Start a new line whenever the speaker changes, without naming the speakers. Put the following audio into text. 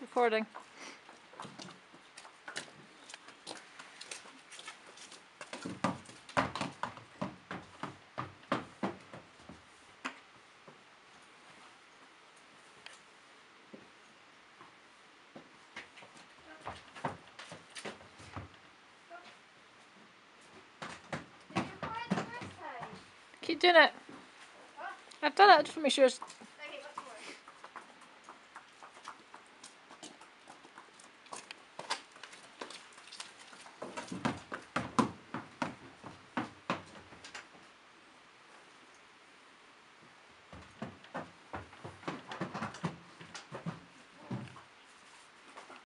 Recording. Keep doing it. I've done it. I just to make sure it's